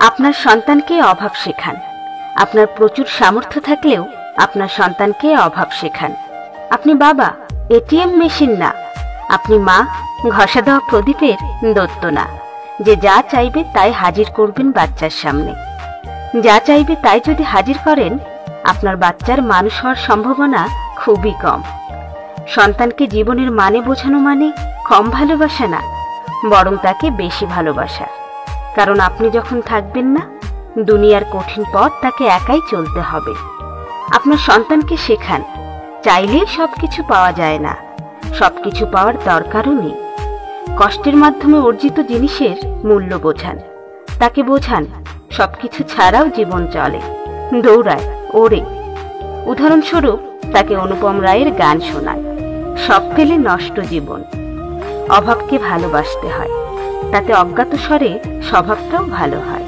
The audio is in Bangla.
আপনার সন্তানকে অভাব শেখান। আপনার প্রচুর সামর্থ্য থাকলেও আপনার সন্তানকে অভাব শেখান। আপনি বাবা, এটিএম মেশিন না। আপনি মা, ঘষা দেওয়া প্রদীপের দত্ত না। যে যা চাইবে তাই হাজির করবেন বাচ্চার সামনে। যা চাইবে তাই যদি হাজির করেন, আপনার বাচ্চার মানুষ হওয়ার সম্ভাবনা খুবই কম। সন্তানকে জীবনের মানে বোঝানো মানে কম ভালোবাসা না, বরং তাকে বেশি ভালোবাসা। কারণ আপনি যখন থাকবেন না, দুনিয়ার কঠিন পথ তাকে একাই চলতে হবে। আপনার সন্তানকে শেখান, চাইলেই সবকিছু পাওয়া যায় না। সবকিছু পাওয়ার দরকারও নেই। কষ্টের মাধ্যমে অর্জিত জিনিসের মূল্য বোঝান। তাকে বোঝান, সবকিছু ছাড়াও জীবন চলে। দৌড়ায়, ওড়ে। উদাহরণস্বরূপ, তাকে অনুপম রায়ের গান শোনায় সব পেলে নষ্ট জীবন। অভাবকে ভালোবাসতে হয়। তাতে অজ্ঞাত স্বরে স্বভাবটাও ভালো হয়।